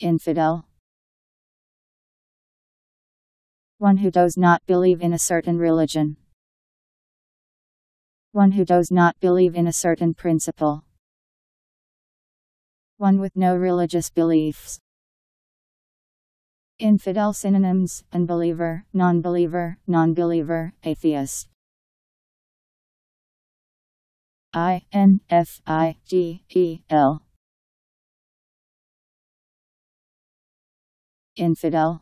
Infidel. One who does not believe in a certain religion. One who does not believe in a certain principle. One with no religious beliefs. Infidel synonyms unbeliever, non believer, non believer, atheist. I N F I D E L Infidel